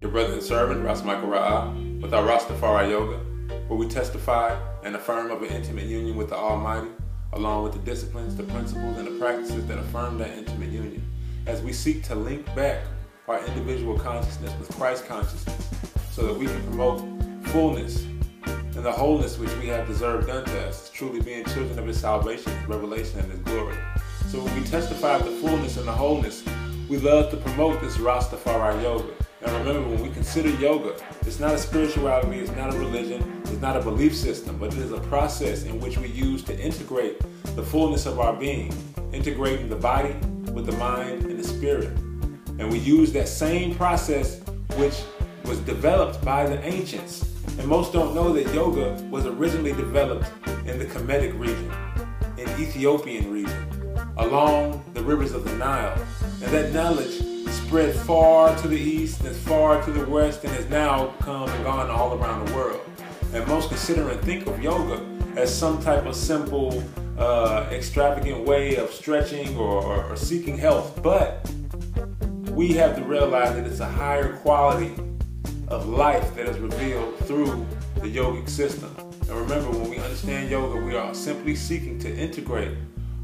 Your brother and servant, Ras Mika'el with our Rastafari Yoga, where we testify and affirm of an intimate union with the Almighty, along with the disciplines, the principles, and the practices that affirm that intimate union, as we seek to link back our individual consciousness with Christ consciousness, so that we can promote fullness and the wholeness which we have deserved unto us, truly being children of His salvation, His revelation, and His glory. So when we testify of the fullness and the wholeness, we love to promote this Rastafari Yoga. And remember, when we consider yoga, it's not a spirituality, it's not a religion, it's not a belief system, but it is a process in which we use to integrate the fullness of our being, integrating the body with the mind and the spirit. And we use that same process which was developed by the ancients. And most don't know that yoga was originally developed in the Kemetic region, in Ethiopian region, along the rivers of the Nile. And that knowledge spread far to the east and far to the west and has now come and gone all around the world. And most consider and think of yoga as some type of simple, uh, extravagant way of stretching or, or, or seeking health. But we have to realize that it's a higher quality of life that is revealed through the yogic system. And remember, when we understand yoga, we are simply seeking to integrate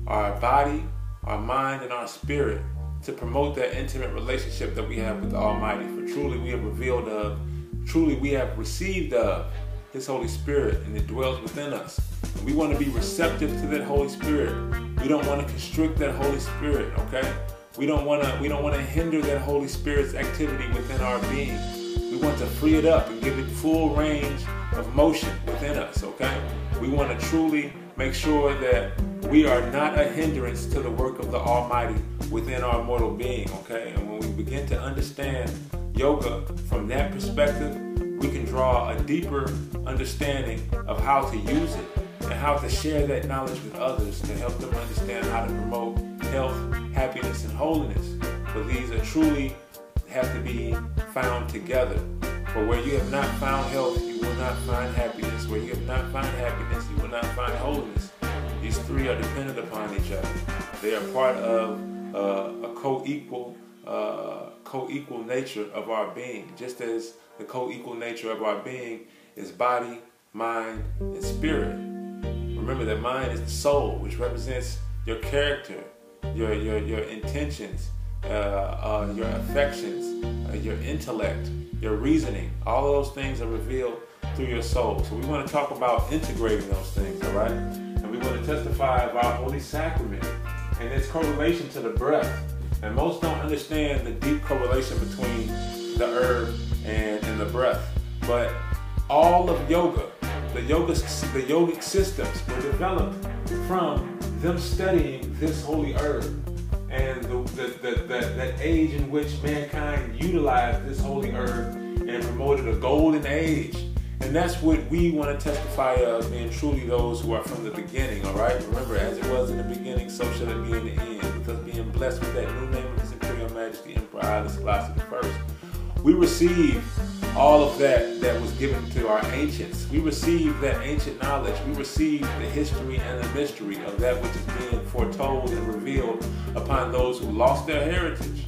our body, our mind, and our spirit to promote that intimate relationship that we have with the Almighty. For truly we have revealed of, truly we have received of His Holy Spirit, and it dwells within us. And we want to be receptive to that Holy Spirit. We don't want to constrict that Holy Spirit, okay? We don't want to we don't want to hinder that Holy Spirit's activity within our being. We want to free it up and give it full range of motion within us, okay? We want to truly make sure that we are not a hindrance to the work of the Almighty within our mortal being, okay? And when we begin to understand yoga from that perspective, we can draw a deeper understanding of how to use it and how to share that knowledge with others to help them understand how to promote health, happiness, and holiness. But these are truly have to be found together. For where you have not found health, you will not find happiness. Where you have not found happiness, you will not find holiness. These three are dependent upon each other. They are part of uh, a co-equal, uh, co-equal nature of our being. Just as the co-equal nature of our being is body, mind, and spirit. Remember that mind is the soul, which represents your character, your your your intentions, uh, uh, your affections, uh, your intellect, your reasoning. All those things are revealed through your soul. So we want to talk about integrating those things, all right? To testify of our holy sacrament and its correlation to the breath. And most don't understand the deep correlation between the herb and, and the breath. But all of yoga, the yoga, the yogic systems were developed from them studying this holy herb and the, the, the, that age in which mankind utilized this holy herb and promoted a golden age. And that's what we want to testify of, being truly those who are from the beginning, all right? Remember, as it was in the beginning, so shall it be in the end, because being blessed with that new name of His Imperial Majesty Emperor Haile Selassie I, we receive all of that that was given to our ancients. We receive that ancient knowledge. We receive the history and the mystery of that which is being foretold and revealed upon those who lost their heritage.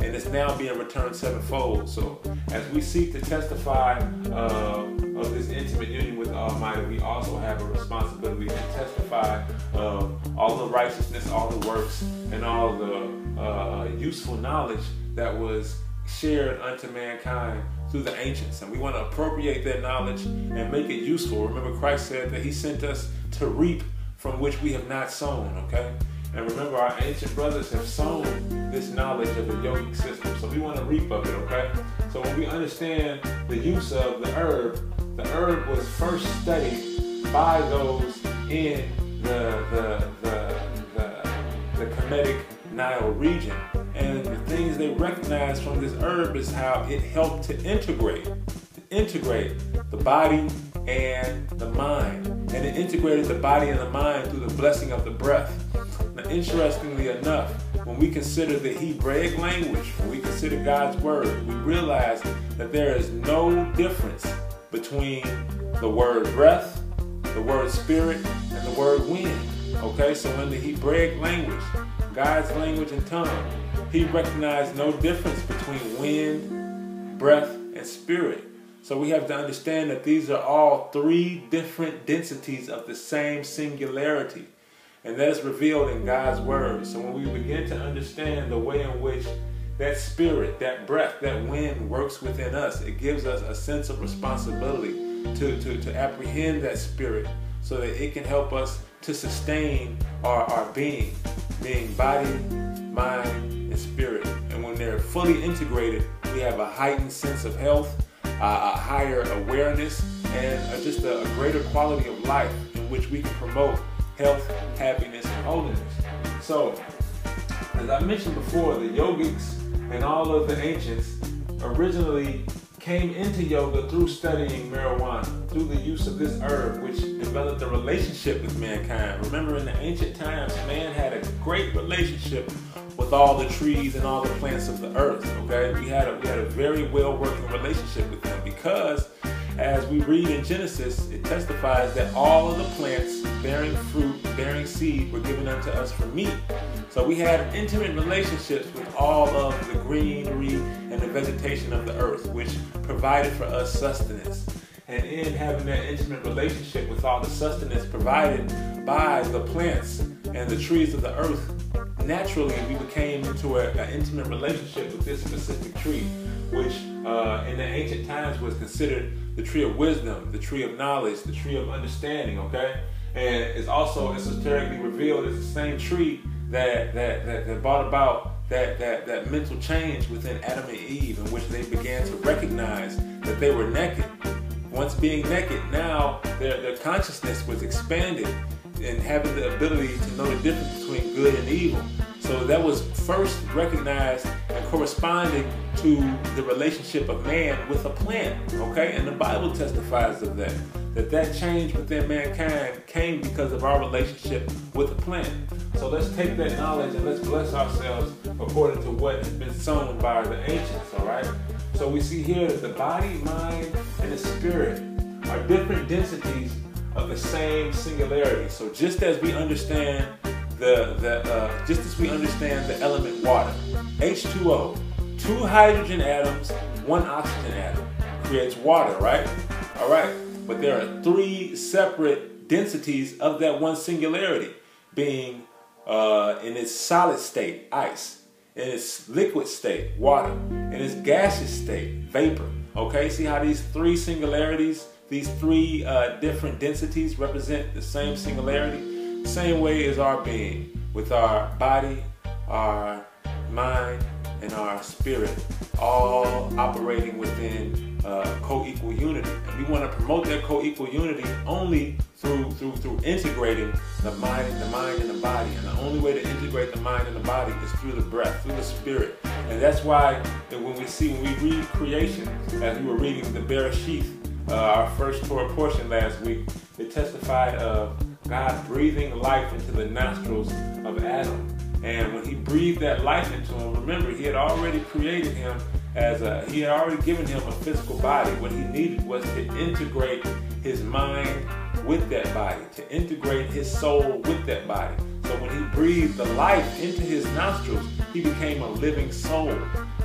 And it's now being returned sevenfold. So as we seek to testify uh, of this intimate union with Almighty, we also have a responsibility to testify of all the righteousness, all the works, and all the uh, useful knowledge that was shared unto mankind through the ancients. And we want to appropriate that knowledge and make it useful. Remember, Christ said that He sent us to reap from which we have not sown, okay? And remember, our ancient brothers have sown this knowledge of the yogic system. So we want to reap of it, okay? So when we understand the use of the herb, the herb was first studied by those in the, the, the, the, the Kemetic Nile region. And the things they recognized from this herb is how it helped to integrate, to integrate the body and the mind. And it integrated the body and the mind through the blessing of the breath. Now, interestingly enough, when we consider the Hebraic language, when we consider God's word, we realize that there is no difference between the word breath, the word spirit, and the word wind. Okay, so in the Hebraic language, God's language and tongue, he recognized no difference between wind, breath, and spirit. So we have to understand that these are all three different densities of the same singularity. And that is revealed in God's word. So when we begin to understand the way in which that spirit, that breath, that wind works within us, it gives us a sense of responsibility to, to, to apprehend that spirit so that it can help us to sustain our, our being, being body, mind, and spirit. And when they're fully integrated, we have a heightened sense of health, uh, a higher awareness, and just a, a greater quality of life in which we can promote health, happiness, and holiness. So, as I mentioned before, the yogics and all of the ancients originally came into yoga through studying marijuana, through the use of this herb, which developed a relationship with mankind. Remember, in the ancient times, man had a great relationship with all the trees and all the plants of the earth. Okay, we had a, we had a very well working relationship with them because, as we read in Genesis, it testifies that all of the plants bearing fruit, bearing seed, were given unto us for meat. So we had intimate relationships with all of the greenery and the vegetation of the earth, which provided for us sustenance. And in having that intimate relationship with all the sustenance provided by the plants and the trees of the earth, naturally we became into an intimate relationship with this specific tree, which uh, in the ancient times was considered the tree of wisdom, the tree of knowledge, the tree of understanding, okay? And it's also esoterically revealed as the same tree that that that, that brought about that, that that mental change within Adam and Eve, in which they began to recognize that they were naked. Once being naked, now their, their consciousness was expanded and having the ability to know the difference between good and evil. So that was first recognized and corresponding to the relationship of man with a plant. Okay, and the Bible testifies of that. That that change within mankind came because of our relationship with the plant. So let's take that knowledge and let's bless ourselves according to what has been sown by the ancients, all right? So we see here that the body, mind, and the spirit are different densities of the same singularity. So just as we understand the, the uh, just as we understand the element water, H2O, two hydrogen atoms, one oxygen atom creates water, right? All right, but there are three separate densities of that one singularity, being uh, in its solid state, ice, in its liquid state, water, in its gaseous state, vapor. Okay, see how these three singularities, these three uh, different densities represent the same singularity? Same way as our being, with our body, our mind, and our spirit all operating within uh, co-equal unity. And we want to promote that co-equal unity only through through through integrating the mind, the mind and the body. And the only way to integrate the mind and the body is through the breath, through the spirit. And that's why when we see when we read creation, as we were reading the Bereshith, uh, our first Torah portion last week, it testified of God breathing life into the nostrils of Adam. And when he breathed that life into him, remember, he had already created him as a, he had already given him a physical body. What he needed was to integrate his mind with that body, to integrate his soul with that body. So when he breathed the life into his nostrils, he became a living soul,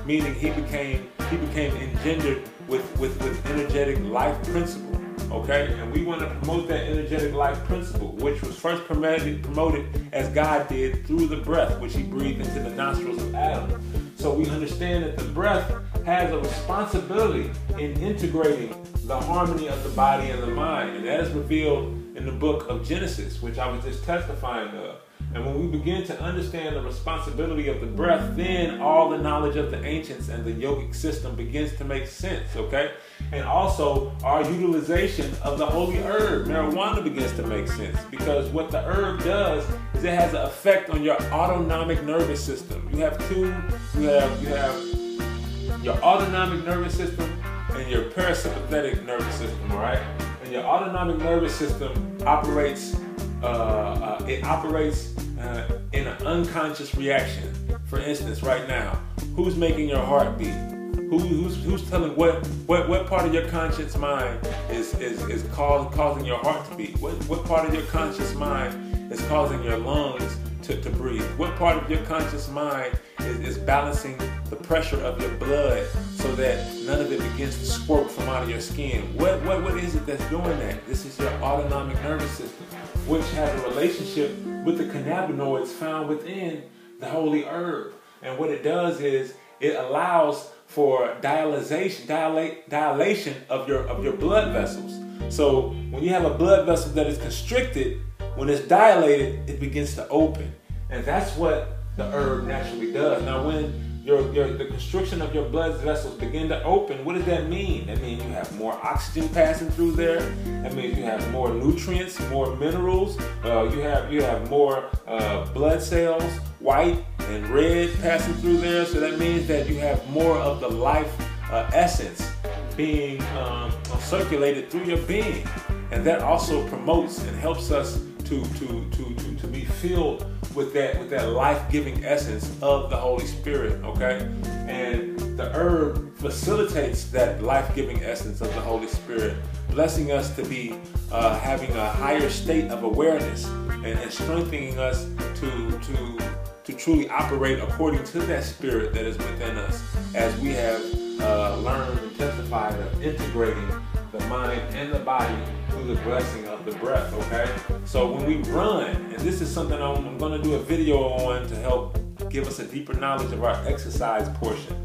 meaning he became he became engendered with, with, with energetic life principle. Okay? And we want to promote that energetic life principle, which was first promoted, as God did through the breath, which he breathed into the nostrils of Adam. So we understand that the breath has a responsibility in integrating the harmony of the body and the mind. And that is revealed in the book of Genesis, which I was just testifying of. And when we begin to understand the responsibility of the breath, then all the knowledge of the ancients and the yogic system begins to make sense, okay? And also, our utilization of the holy herb, marijuana, begins to make sense because what the herb does is it has an effect on your autonomic nervous system. You have two, you have, you have your autonomic nervous system and your parasympathetic nervous system, all right? And your autonomic nervous system operates, uh, uh, it operates uh, in an unconscious reaction. For instance, right now, who's making your heart beat? Who, who's, who's telling what, what what part of your conscious mind is is, is cause, causing your heart to beat? What, what part of your conscious mind is causing your lungs to, to breathe? What part of your conscious mind is, is balancing the pressure of your blood so that none of it begins to squirt from out of your skin. What, what, what is it that's doing that? This is your autonomic nervous system, which has a relationship with the cannabinoids found within the holy herb. And what it does is it allows for dialization, dilate, dilation of your of your blood vessels. So when you have a blood vessel that is constricted, when it's dilated, it begins to open. And that's what the herb naturally does. Now when your, your the constriction of your blood vessels begin to open, what does that mean? That means you have more oxygen passing through there. That means you have more nutrients, more minerals. Uh, you have you have more uh, blood cells, white and red, passing through there. So that means that you have more of the life uh, essence being um, circulated through your being, and that also promotes and helps us to to to to, to be filled with that with that life-giving essence of the Holy Spirit, okay? And the herb facilitates that life-giving essence of the Holy Spirit, blessing us to be uh, having a higher state of awareness and, and strengthening us to to to truly operate according to that spirit that is within us as we have uh, learned and testified of integrating the mind and the body through the blessing of the breath, okay? So when we run, and this is something I'm, I'm gonna do a video on to help give us a deeper knowledge of our exercise portion.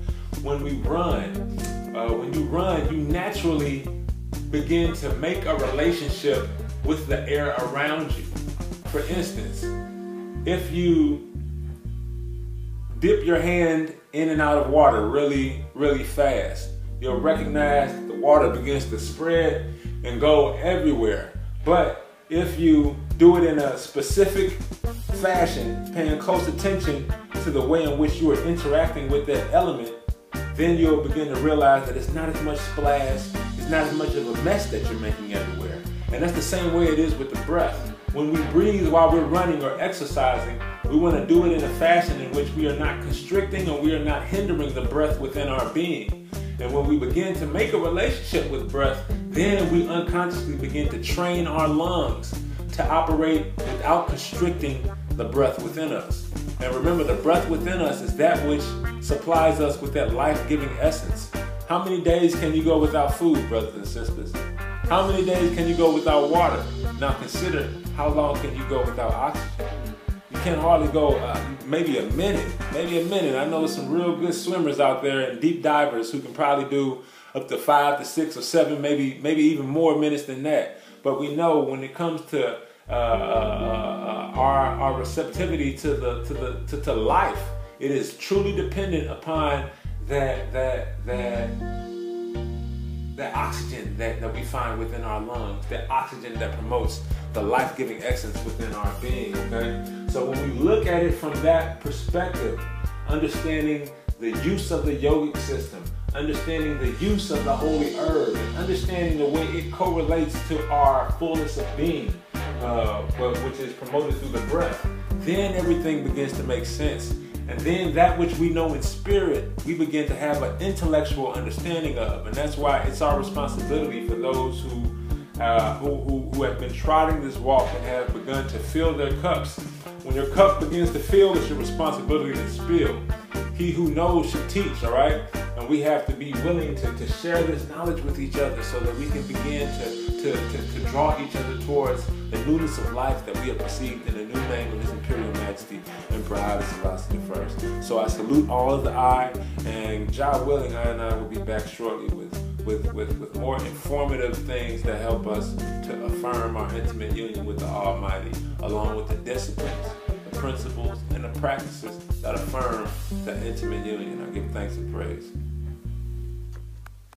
When we run, uh, when you run, you naturally begin to make a relationship with the air around you. For instance, if you dip your hand in and out of water really, really fast, you'll recognize the water begins to spread and go everywhere. But if you do it in a specific fashion, paying close attention to the way in which you are interacting with that element, then you'll begin to realize that it's not as much splash, it's not as much of a mess that you're making everywhere. And that's the same way it is with the breath. When we breathe while we're running or exercising, we want to do it in a fashion in which we are not constricting or we are not hindering the breath within our being. And when we begin to make a relationship with breath, then we unconsciously begin to train our lungs to operate without constricting the breath within us. And remember, the breath within us is that which supplies us with that life giving essence. How many days can you go without food, brothers and sisters? How many days can you go without water? Now consider how long can you go without oxygen? Can hardly go uh, maybe a minute, maybe a minute. I know some real good swimmers out there and deep divers who can probably do up to five to six or seven, maybe maybe even more minutes than that. But we know when it comes to uh, uh, uh, our our receptivity to the to the to, to life, it is truly dependent upon that that that that oxygen that, that we find within our lungs, that oxygen that promotes the life-giving essence within our being, okay? So when we look at it from that perspective, understanding the use of the yogic system, understanding the use of the holy herb, and understanding the way it correlates to our fullness of being, uh, which is promoted through the breath, then everything begins to make sense. And then that which we know in spirit, we begin to have an intellectual understanding of. And that's why it's our responsibility for those who, uh, who, who, who have been trotting this walk and have begun to fill their cups. When your cup begins to fill, it's your responsibility to spill. He who knows should teach, all right? And we have to be willing to, to share this knowledge with each other so that we can begin to, to, to, to draw each other towards the newness of life that we have received in the new name of His Imperial Majesty, Emperor Haile Selassie I. So I salute all of the I, and Jah willing, I and I will be back shortly with, with, with, with more informative things that help us to affirm our intimate union with the Almighty, along with the disciplines principles and the practices that affirm that intimate union. I give thanks and praise.